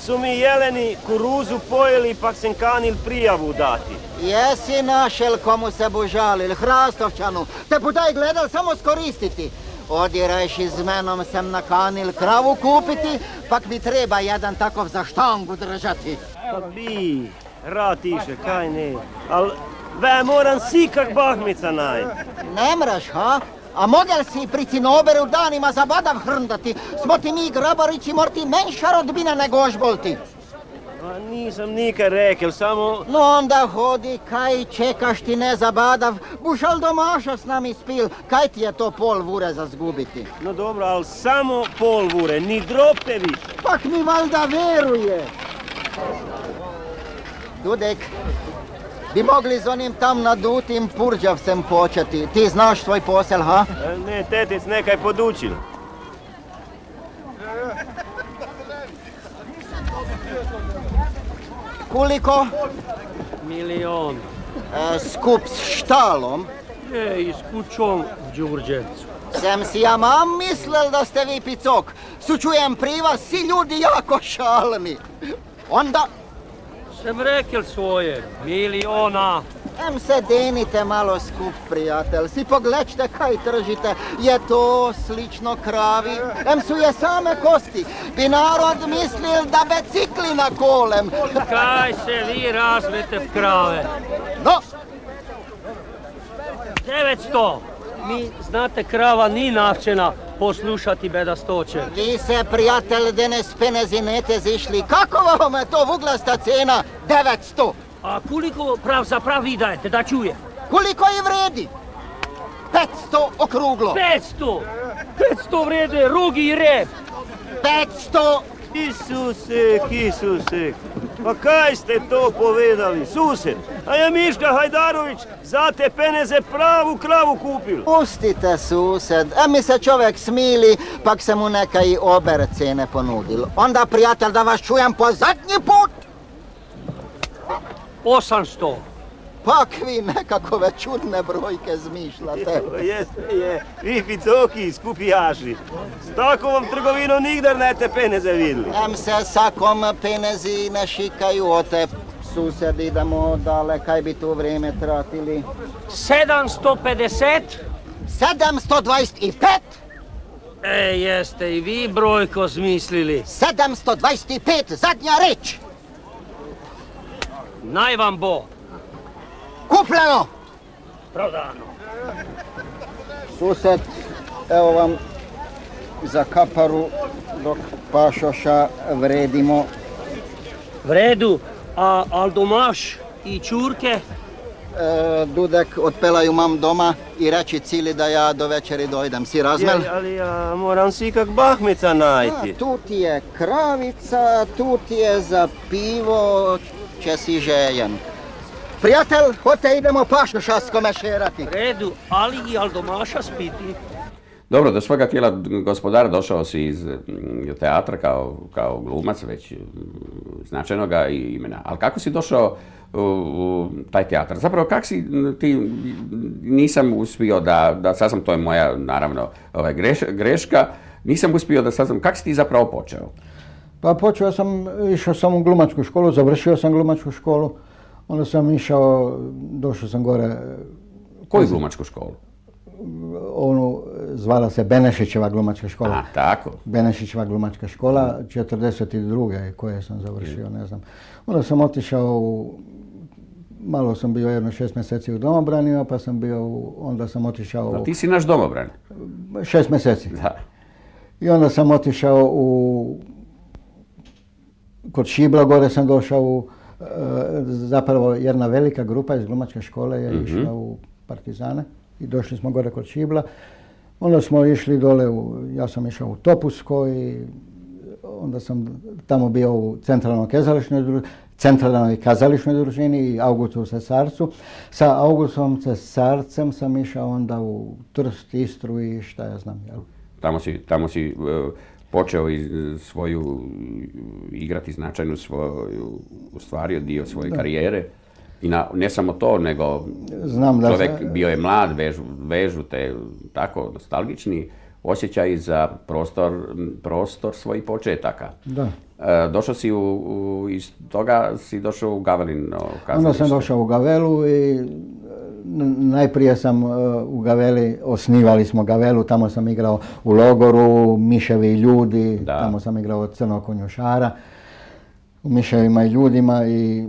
Su mi jeleni kuruzu pojeli pa sam kanil prijavu dati. Jesi našel komu se božalil, Hrastovčanu. Te putaj gledal samo skoristiti. Odirajš iz menom sem nakanil kravu kupiti, pak mi treba jedan takov za štangu držati. Pa bi, rad iše, kaj ne. Al, ve moram si kak bahmica naj. Ne mraš, ha? A model si pri cinoberu danima zabadav hrndati, smo ti mi grabarići morti menša rodbina nego ožbolti. A nisam nikad rekel, samo... No onda hodi, kaj čekaš ti ne zabadav, bušal domaša s nami spil, kaj ti je to pol vure za zgubiti? No dobro, ali samo pol vure, ni dropte više. Pak mi valjda veruje. Dudek, bi mogli z onim tam nadutim purđavcem početi. Ti znaš svoj posel, ha? E, ne, tetic nekaj podučil. Koliko? Milion. E, skup s štalom? Je, i s kućom v Đurđevcu. Sem si ja mam mislil da ste vi picok. Sučujem pri vas, si ljudi jako šalni. Onda Sem rekel svoje, miliona. Em se denite malo skup, prijatelj. Si pogledajte kaj tržite. Je to slično kravi? Em su je same kosti. Bi narod mislil da becikli na kolem. Kaj se vi razvete v krave? No! 900. Mi, znate, krava ni navčena poslušati bedastoće. Vi se, prijatelj, danes penezinete zišli. Kako vam je to vugljasta cena? 900. A koliko pravzaprav vi dajete, da čuje? Koliko je vredi? 500 okruglo. 500? 500 vrede rugi i rep. 500 Isuse, Isuse, pa kaj ste to povedali, sused? A je Miška Hajdarović za te peneze pravu kravu kupil. Pustite, sused, a mi se čovjek smili, pak se mu neka i ober cene ponudil. Onda, prijatelj, da vas čujem po zadnji put. 800. Pak vi nekakove čudne brojke zmišljate. Jeste, je, vi picoki, skupijaši. S takovom trgovinom nigdar nete peneze vidli. Em se sakom penezi ne šikaju o te sused, idemo dale, kaj bi tu vrijeme tratili? 750? 725? E, jeste i vi brojko zmislili. 725, zadnja reč. Naj vam bo. Kupljeno! Prodano. Sused, evo vam za kaparu dok pašoša vredimo. Vredu, a Aldomaš i čurke? E, Dudek otpelaju mam doma i reći cili da ja do večeri dojdem. Si razmel? Ali ja moram si kak bahmica najti. A, tu ti je kravica, tu ti je za pivo, će si željen. Prijatelj, hote idemo pašoša skomešerati. Redu, ali i Aldomaša spiti. Dobro, do svoga tijela gospodara došao si iz mm, teatra kao, kao glumac, već mm, značajnoga imena. Ali kako si došao u, u taj teatar? Zapravo, kak si ti, nisam uspio da, da saznam, to je moja, naravno, ovaj, greš, greška, nisam uspio da saznam, kak si ti zapravo počeo? Pa počeo sam, išao sam u glumačku školu, završio sam glumačku školu, onda sam išao, došao sam gore... Koju glumačku školu? onu, zvala se Benešićeva glumačka škola. A, tako. Benešićeva glumačka škola, 42. koje sam završio, ne znam. Onda sam otišao u, malo sam bio jedno šest mjeseci u domobranima, pa sam bio, u, onda sam otišao... A ti si naš domobran. Šest mjeseci. Da. I onda sam otišao u, kod Šibla gore sam došao u, zapravo jedna velika grupa iz glumačke škole je Mhm. išla u Partizane i došli smo gore kod Šibla. Onda smo išli dole, u, ja sam išao u Topusko i onda sam tamo bio u centralnoj kazališnoj dru- centralnoj kazališnoj družini i Augustu Cesarcu. Sa Augustom Cesarcem sam išao onda u Trst, Istru i šta ja znam. Jel? Tamo si, tamo si e, počeo i svoju igrati značajnu svoju, ostvario dio svoje Da. karijere. I na, ne samo to, nego Znam da čovjek se- bio je mlad, vežu, vežu te tako nostalgični osjećaj za prostor, prostor svojih početaka. Da. E, došao si u, u- iz toga si došao u Gavelino Onda sam došao u Gavelu i najprije sam e, u Gaveli, osnivali smo Gavelu, tamo sam igrao u Logoru, Miševi i ljudi, tamo sam igrao Crnog konjušara, u Miševima i ljudima i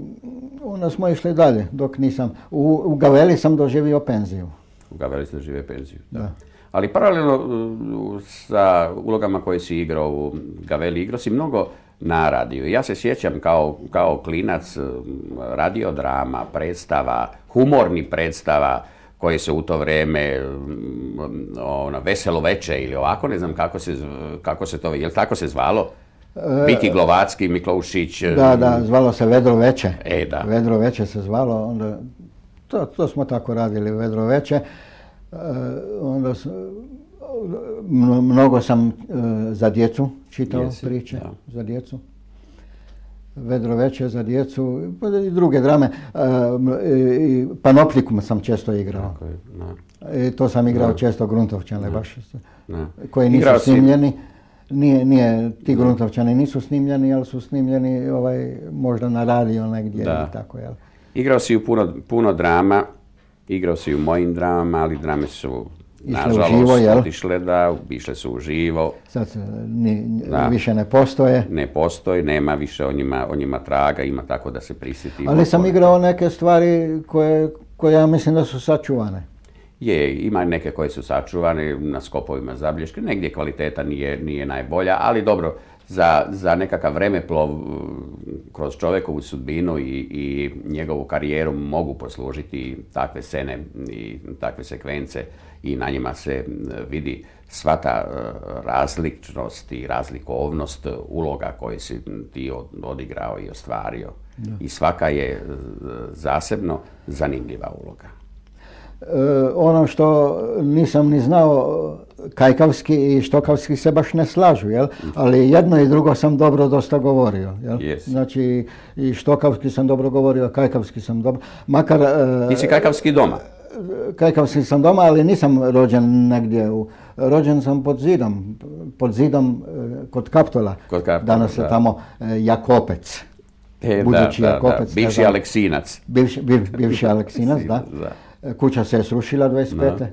onda smo išli dalje, dok nisam, u, u Gaveli sam doživio penziju. U Gaveli si doživio penziju. Da. Ali paralelno uh, sa ulogama koje si igrao u Gaveli, igrao si mnogo na radiju. Ja se sjećam kao, kao klinac um, radiodrama, predstava, humorni predstava koje se u to vrijeme um, ono, veselo veče ili ovako, ne znam kako se, kako se to, jel tako se zvalo? Miki Glovacki, Mikloušić. Da, da, zvalo se Vedro Veče. E, da. Vedro Veče se zvalo, onda, to, to smo tako radili, Vedro Veče. E, onda mnogo sam e, za djecu čitao Jesi, priče, da. za djecu. Vedro Veče za djecu pa i druge drame. E, m- i- Panoplikum sam često igrao. Tako je, da. I to sam igrao Da. često Gruntovčane baš. Koji nisu Igrao snimljeni. Nije, nije, ti Gruntovčani nisu snimljeni, ali su snimljeni ovaj, možda na radio negdje tako, jel? Igrao si u puno, puno drama, igrao si u mojim dramama, ali drame su nažalost uživo, jel? otišle da, išle su uživo. Sad se ni, Da. više ne postoje. Ne postoji, nema više o njima, o njima traga, ima tako da se prisjetimo. Ali sam igrao neke stvari koje, koje ja mislim da su sačuvane. Je, ima neke koje su sačuvane na skopovima zabilješke, negdje kvaliteta nije, nije najbolja, ali dobro, za, za nekakav vremeplov kroz čovjekovu sudbinu i, i njegovu karijeru mogu poslužiti takve scene i takve sekvence i na njima se vidi sva ta uh, različnost i razlikovnost uloga koje si ti od- odigrao i ostvario. Da. I svaka je uh, zasebno zanimljiva uloga. E, ono što nisam ni znao, kajkavski i štokavski se baš ne slažu, jel? Ali jedno i drugo sam dobro dosta govorio, jel? Znači, i štokavski sam dobro govorio, kajkavski sam dobro, makar... e, Ti si kajkavski doma. Kajkavski sam doma, ali nisam rođen negdje u... Rođen sam pod zidom, pod zidom e, kod Kaptola. Kod Kaptola, Danas je da. tamo e, Jakopec. E, Budući da, da, Jakopec. bivši. Aleksinac. Bivši, biv- bivši Aleksinac, da. Kuća se je srušila 25. Da.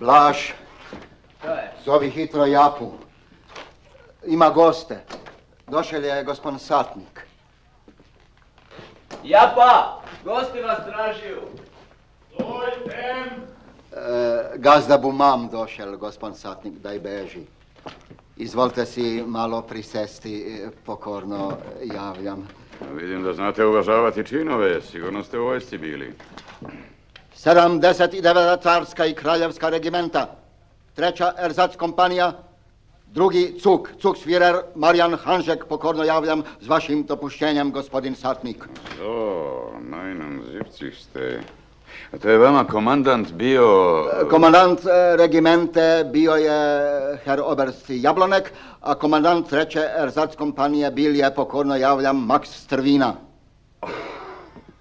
Blaž, zovi hitro Japu. Ima goste. Došel je gospodin Satnik. Japa, gosti vas tražiju. E, gazda Bumam došel, gospodin Satnik, daj beži. Izvolite si malo prisesti, e, pokorno javljam. Vidim da znate uvažavati činove, sigurno ste u vojsci bili. 79. carska i kraljevska regimenta. Treća erzac kompanija. Drugi cuk, cuk svirer Marijan Hanžek, pokorno javljam s vašim dopuštenjem, gospodin Satnik. O, najnom zivcih ste. A to je vama komandant bio... Komandant e, regimente bio je herr Oberst Jablonek, a komandant treće erzac kompanije bil je, pokorno javljam, Max Strvina.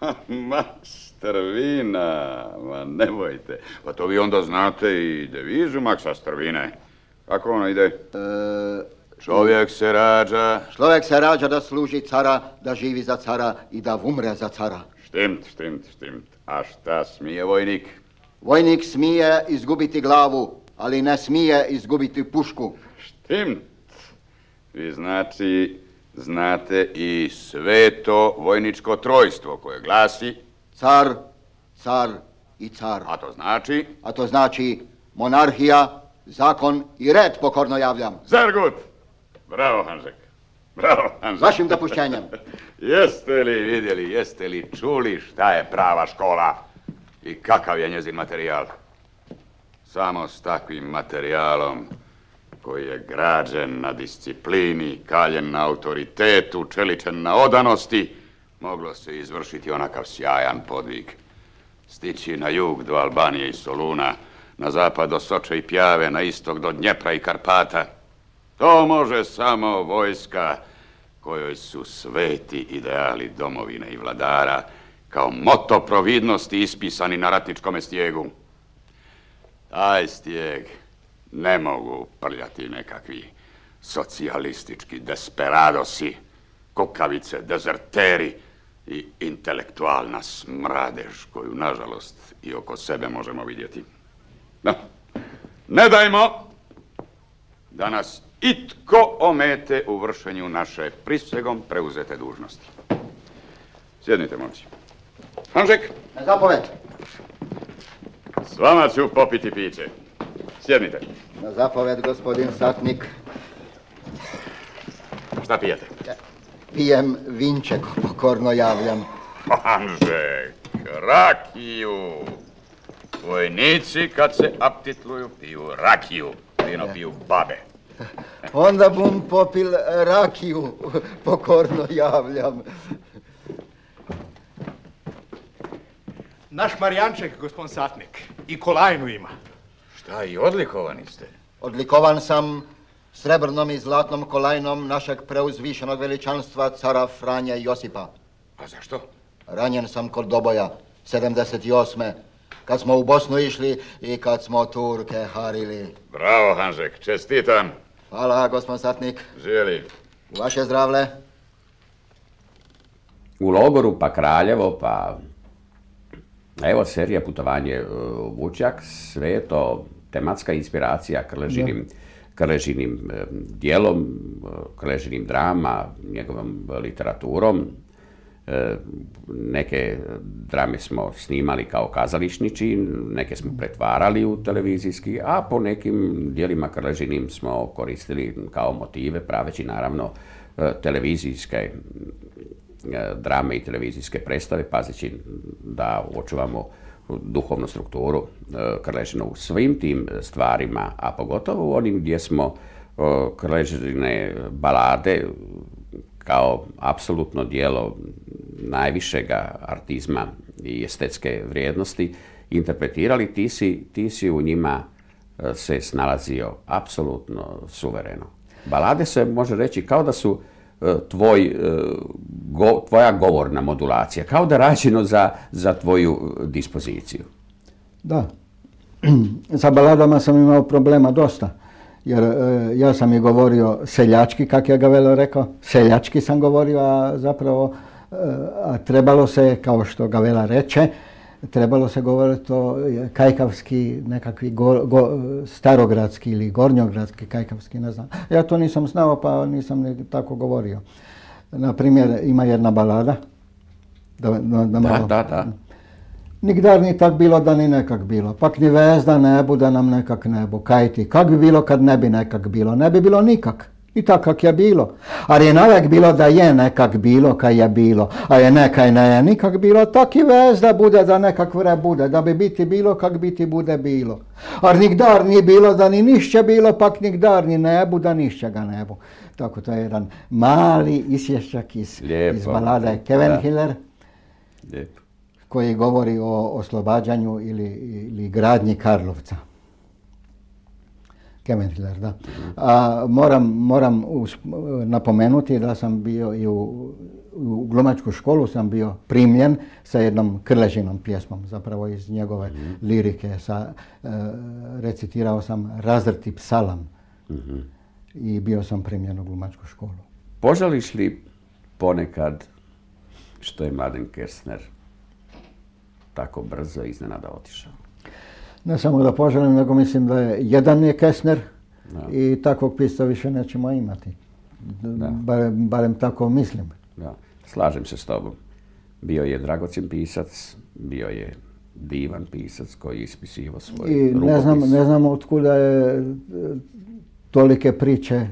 Ma, strvina, ma nemojte. Pa to vi onda znate i devizu Maksa Strvine. Kako ono ide? Čovjek se rađa. Človek se rađa da služi cara, da živi za cara i da umre za cara. Štimt, štimt, štimt. A šta smije vojnik? Vojnik smije izgubiti glavu, ali ne smije izgubiti pušku. Štimt. Vi znači znate i sveto vojničko trojstvo koje glasi... Car, car i car. A to znači? A to znači monarhija, zakon i red pokorno javljam. Zergut! Bravo, Hanžek. Bravo, Hanžek. Vašim dopuštenjem. jeste li vidjeli, jeste li čuli šta je prava škola i kakav je njezin materijal? Samo s takvim materijalom koji je građen na disciplini, kaljen na autoritetu, čeličen na odanosti, moglo se izvršiti onakav sjajan podvig. Stići na jug do Albanije i Soluna, na zapad do Soče i Pjave, na istok do Dnjepra i Karpata. To može samo vojska kojoj su sveti ideali domovine i vladara kao moto providnosti ispisani na ratničkome stijegu. Taj stijeg ne mogu prljati nekakvi socijalistički desperadosi, kukavice, dezerteri i intelektualna smradež koju, nažalost, i oko sebe možemo vidjeti. No, ne dajmo da nas itko omete u vršenju naše prisegom preuzete dužnosti. Sjednite, momci. Hanžek, Na zapoved. s vama ću popiti piće. Sjednite. Na zapoved, gospodin satnik. Šta pijete? Pijem vinček, pokorno javljam. Hanžek, rakiju. Vojnici kad se aptitluju piju rakiju. Vino piju babe. Onda bum popil rakiju, pokorno javljam. Naš Marijanček, gospodin Satnik, i kolajnu ima. Šta, i odlikovani ste? Odlikovan sam srebrnom i zlatnom kolajnom našeg preuzvišenog veličanstva cara Franja Josipa. A zašto? Ranjen sam kod doboja, 78. Kad smo u Bosnu išli i kad smo Turke harili. Bravo, Hanžek, čestitam. Hvala, gospodin Satnik. Želi. U vaše zdravlje. U logoru pa Kraljevo, pa evo serija putovanje e, u Vučjak, sve je to tematska inspiracija Krležinim, Krležinim e, dijelom, e, Krležinim drama, njegovom literaturom. E, Neke drame smo snimali kao kazališniči, neke smo pretvarali u televizijski, a po nekim dijelima Krležinim smo koristili kao motive, praveći naravno e, televizijske e, drame i televizijske predstave, pazeći da očuvamo duhovnu strukturu Krležina u svim tim stvarima, a pogotovo u onim gdje smo Krležine balade kao apsolutno dijelo najvišega artizma i estetske vrijednosti interpretirali, ti si, ti si u njima e, se snalazio apsolutno suvereno. Balade se može reći kao da su e, tvoj, e, go- tvoja govorna modulacija, kao da rađeno za, za tvoju dispoziciju. Da. Sa baladama sam imao problema dosta. Jer e, ja sam i govorio seljački, kak je Gavelo rekao. Seljački sam govorio, a zapravo e, a trebalo se, kao što Gavela reče, trebalo se govoriti to kajkavski, nekakvi starogradski ili gornjogradski kajkavski, ne znam. Ja to nisam znao, pa nisam ni tako govorio. Na primjer, ima jedna balada. Da, da, da. Nikdar ni tak bilo, da ni nekak bilo. Pak ni vezda ne bu, da nam nekak ne bu. Kaj ti, kak bi bilo kad ne bi nekak bilo? Ne bi bilo nikak. I tak kak je bilo. Ali je navek bilo da je nekak bilo kaj je bilo. A je nekaj ne je nikak bilo, tak i vezda bude da nekak vre bude. Da bi biti bilo kak biti bude bilo. A nikdar ni bilo da ni nišće bilo, pak nikdar ni ne bu, da nišće ga ne bu. Tako to je jedan mali isješćak iz, Lijepo. iz balade Kevin Da. Hiller Lijepo. Koji govori o oslobađanju ili, ili gradnji Karlovca. Kemenhiller, da. A moram, moram us- napomenuti da sam bio i u, u glumačku školu sam bio primljen sa jednom krležinom pjesmom, zapravo iz njegove lirike. Sa, e, recitirao sam razrti psalam i bio sam primljen u glumačku školu. Požališ li ponekad što je Mladen Kestner tako brzo iznenada otišao? Ne samo da poželim, nego mislim da je jedan je Kessner i takvog pisca više nećemo imati. Barem, barem tako mislim. Da, slažem se s tobom. Bio je dragocjen pisac, bio je divan pisac koji je ispisivao svoj I rukopis. ne znam, ne znam od kuda je e, tolike priče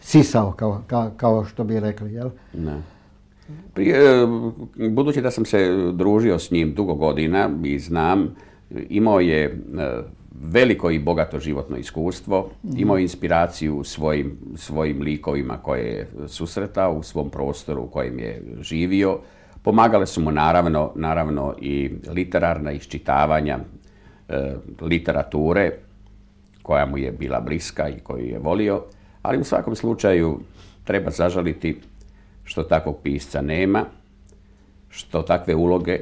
sisao, kao, kao, kao što bi rekli, jel? Ne. Prije, e, budući da sam se družio s njim dugo godina i znam, imao je e, veliko i bogato životno iskustvo, Mhm. imao je inspiraciju u svojim, svojim likovima koje je susretao u svom prostoru u kojem je živio. Pomagale su mu naravno, naravno i literarna iščitavanja e, literature koja mu je bila bliska i koju je volio, ali u svakom slučaju treba zažaliti što takvog pisca nema, što takve uloge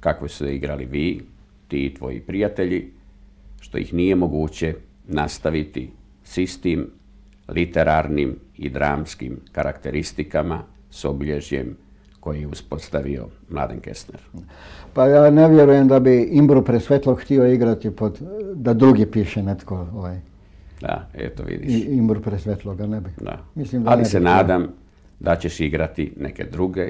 kakve su igrali vi, ti i tvoji prijatelji, što ih nije moguće nastaviti s istim literarnim i dramskim karakteristikama s obilježjem koji je uspostavio Mladen Kestner. Pa ja ne vjerujem da bi Imbru Presvetlog htio igrati pod, da drugi piše netko ovaj, Da, eto vidiš. i Imbru Presvetloga, ne bi. Da. Mislim da Ali ne se bi. nadam da ćeš igrati neke druge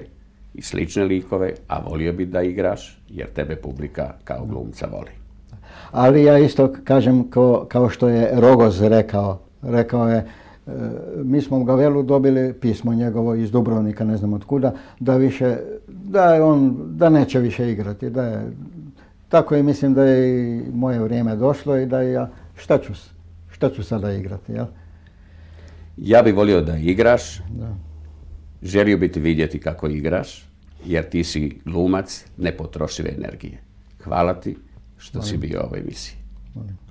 i slične likove, a volio bi da igraš jer tebe publika kao glumca voli. Ali ja isto kažem kao, kao što je Rogoz rekao, rekao je, e, mi smo u Gavelu dobili pismo njegovo iz Dubrovnika, ne znam od kuda, da više, da je on, da neće više igrati, da je, tako i mislim da je i moje vrijeme došlo i da ja, šta ću, šta ću sada igrati, jel? Ja bih volio da igraš, Da. Želio bi ti vidjeti kako igraš, jer ti si glumac nepotrošive energije. Hvala ti što si bio u ovoj emisiji. Molim.